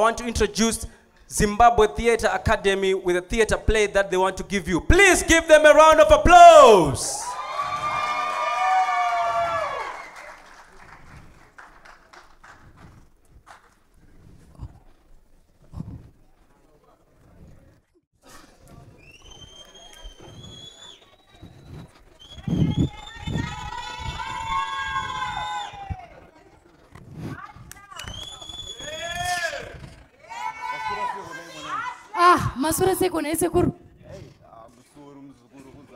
want to introduce Zimbabwe Theatre Academy with a theatre play that they want to give you. Please give them a round of applause. Masura sekona esekuru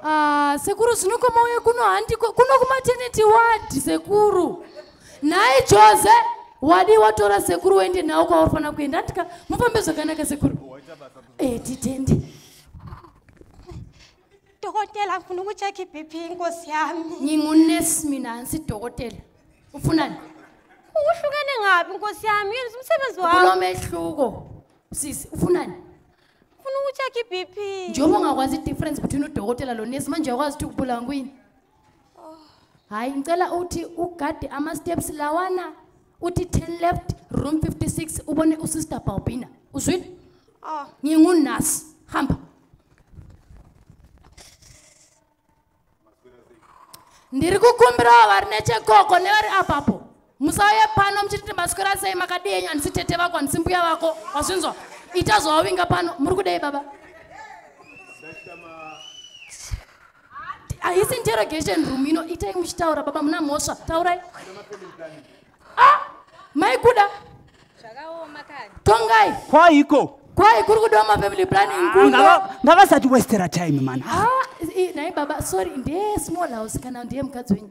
ah sekuru zvinokoma uye kuno handiko kuno kumaternity wadi sekuru. Nhai jose wadi watora sekuru uende nawo kwauri fanira kuenda. Andika mufambe zvakanaka sekuru. E titende. Dokotela ngifuna ukuchekha i-bp inkosi yami. Nyingunesi mina hansi dokotela. Ufunani? Ukuhlukene ngabi inkosi yami? Yenza umsebenzi kulo wakho. Mehluko sisi ufunani ngifuna ukuchekha i-bp njengoba ungakwazi idifference between udokotela lonesi manje uyakwazi ukuthi ukubula ngkwini hayi ngicela uthi ugade ama-steps lawana uthi 10 left room 56 ubone usister balbina uzwile? Oh. Ngingunasi. Hamba. Ndiri kukumbirawo vari nechekoko nevari apapo musauye pano muchititi maswera sei makadii handisi tete vako handisi mbuya vako wazvinzwa ita zvawavinga pano. Muri kudei baba? Haisi interrogation room. Ino itai muchitaura. Baba muna mhosva. Taurai. A maikuda. Tongai. Kwaiko? Kwai kuri kudiwa mafamily planning? Kuno ngavasati westera time man Ah, i- nai baba sorry ndeye small house kana ndeye mukadzi wenyu?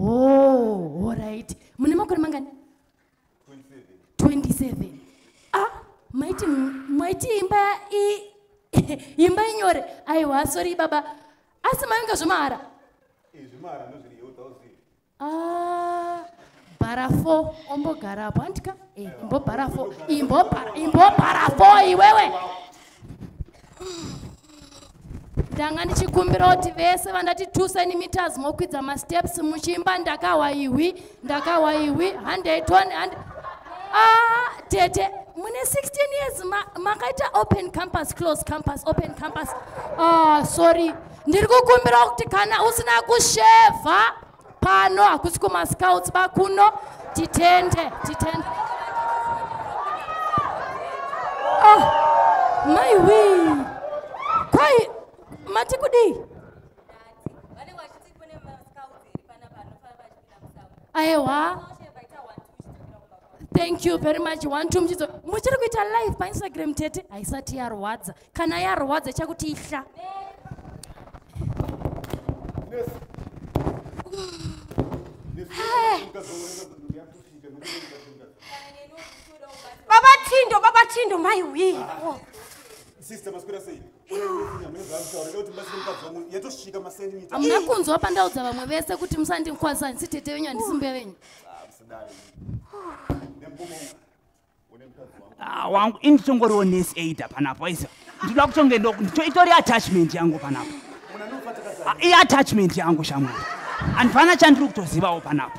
Oh alright mune makore mangani? 27 ah maiti maiti imba i imba inyore. Aiwa sorry baba. Asi mavinga zvomahara Ah, bhara 4 ombogarapo andika Eh, imbobhara 4 imbobhara imbobhara 4 iwewe. Ndanga ndichikumbira kuti vese vandati 2 centimeters mokwidza masteps muchimba ndakawa ihwi ndakawa ihwi 100 100 ah tete mune 16 ma- makaita open campus close campus open campus. Ah sorry. Ndiri kukumbira kuti kana usina kushevha pano hakusi kumascouts bakuno titende titende. Ah maiwi kwai mati kudii vanenge thank you very much. Two muchizo muchiri kuita live painstagram tete? Haisati yarwadza. Kana yarwadza chakuti ihla. Baba tindo baba Oh. mukadzi wangu yatosvika masentimita hamuna kunzwa pandaudza vamwe vese kuti musandikwanisa ndisi tete venyu handisimbe venyu. Ah, wangu ini ndichongoriwo nesi aida panapo izo ndinoda kutonge itori attachment yangu panapo Ah, iattachment yangu shamwari handipana chandiri kutozivawo panapo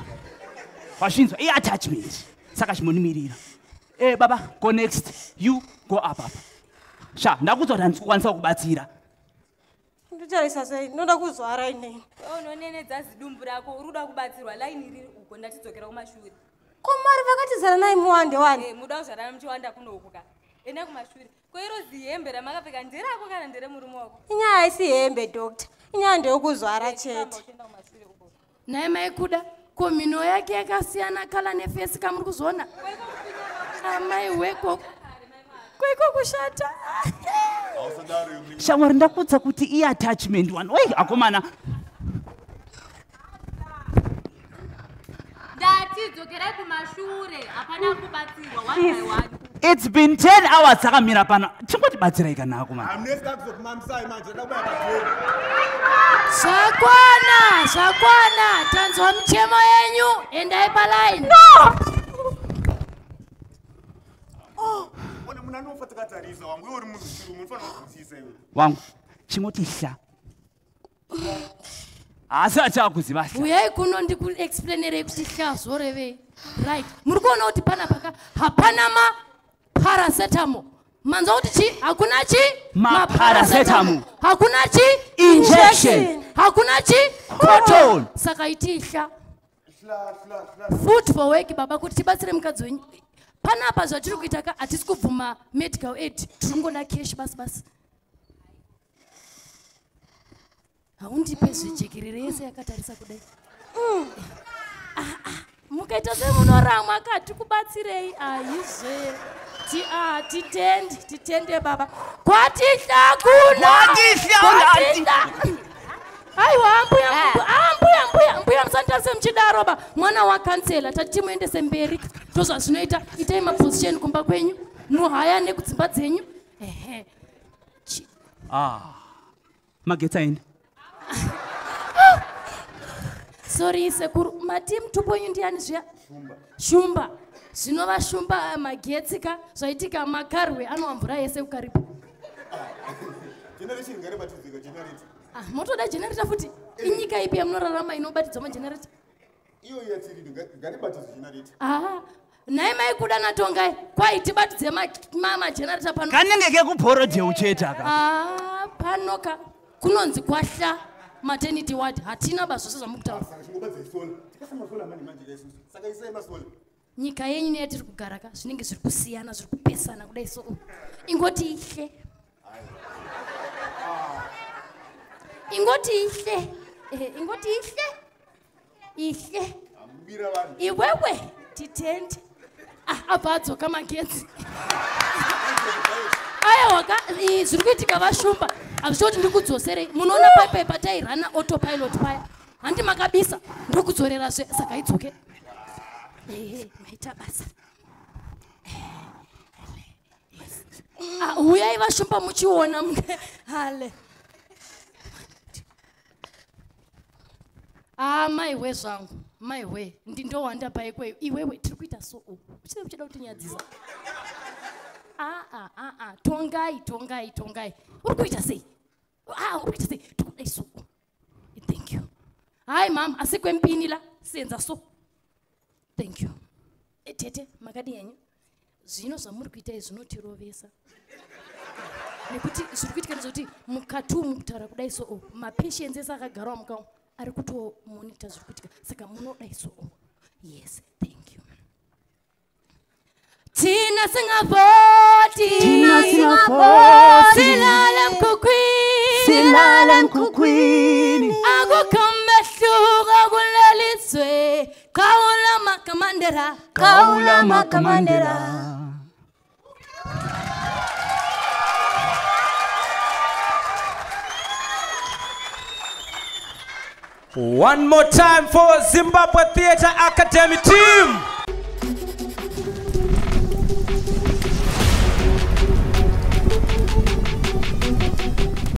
wazvinzwa iattachment saka chimonimirira e baba go next. You go up apa sha ndakudzwa kuti handisi kukwanisa kubatsira nditarisa sei ndinoda kuzwara inei unonenedza zidumbu rako uri kuda kubatsirwa. Laini riri uko ndatidzokera kumashure komari vakatizana nai muwande wani? Eh, muda kuzvarana muchiwanda kunoku ka enda kumashure. Koiro zihembe ramakapfeka nderako kana nderemurume wako? Inyaya haisi hembe dokta inyaya ndeyokuzwara chete. uchienda kumashure uko. Naye maikuda ko mhino yake yakasiyana kala nefesi kamuri kuzona amai weko. Kweko kushata. Shamwari ndakudza kuti iattachment one. Oi akomana ndati dzokerai kumashure hapana kubatsirwa one by one. Its been 10 hours akamira pano. Chingotibatsirai kana akomana hamunesi kakuzokumamisai manje ndakubaya padheri zvakwana zvakwana tanzwa michemo yenyu endai palaini. Wangu? Iwe asi ataa kuziva hla uyai kuno ndikuexplainerei kuti hla zorevei right. Muri kuona kuti pana paka hapana ma maparasetamo manzwa kuti chi? Hakuna chi? Maparacetamol. hakuna chi? Injection. hakuna chi? Cotton. saka itihla hla hla hla food for work baba kuti tibatsire mukadzi wenyu. Panapa zvatiri kuita ka hatisi kubvuma medical aid. Tiri kungoda cash basi basi haundipe zvejekerere yese yakatarisa kudai. Ah, ah, mukaita semunoramwa ka tikubatsirei aizve ah, titende titende baba. Kwatihlakuna Kwatihla, aiwa mbuya ah, mbuya mbuya mbuya musanditarisa muchidaro ba. Mwana wakansela tati timuendese mberi ndozvazvinoita itai maposition kumba kwenyu. Muhaya nekudzimba dzenyu. Ehe. Chi- magetsi aenda sorry sekuru mati mutupo wenyu ndiani zviya? Shumba. Zvinova shumba ah, magetsi ka zvaitika makarwe anowa mvura yese ukaripo generation ngaribatidzika generate. Ah, motoda generator futi? Inyika ipi yamunorarama inobatidza magenerator? Iyo yatiri ngaribatidze generate. Aha nhai maikuda natongai kwai tibatidze magenerator pano? Kanenge kekuporodheu cheta ka Ah, pano ka kunonzi kwahla maternity ward hatina basa zvose zvamukutaura nyika yenyu neyatiri kugara ka zvinenge zviri kusiyana zviri kupesana kudai so ingoti ihle ingoti ihle ingoti ihle ihle iwewe titende. Ah, abva adzoka magetsi. Aiwa ka i- zviri kuitika vashumba hazvicho kuti ndiri kudzoserei munoona paipai patairana autopilot paya. Handi makabisa ndiri kudzorerazve saka idzoke. Maita basa. Ah, uyai vashumba muchiona hale. Ah maiwe zvangu maiwe ndindowanda paikweyo iwewe tiri kuita so uchida uchida kutinyadzisa? Aa aa ah, tongai tongai tongai. Uri kuita sei ah kuita sei tikudai so. Thank you. Hai mama asi kwempini la senza so. Thank you. Eh, tete makadi yenyu zvino zvamuri kuita izvi zvinotirovesa nekuti zviri kuitika ndezvekuti mukati umu kutaura kudai so mapatients ese akagarawo muka ari kutomonita zviri kuitika. Saka munodai so yes thank you. Tina singavoti Tina singavoti. Mkhukhwini akukho mehluko kulelizwe. Qawula makamandela qawula makamandela One more time for Zimbabwe Theatre Academy team.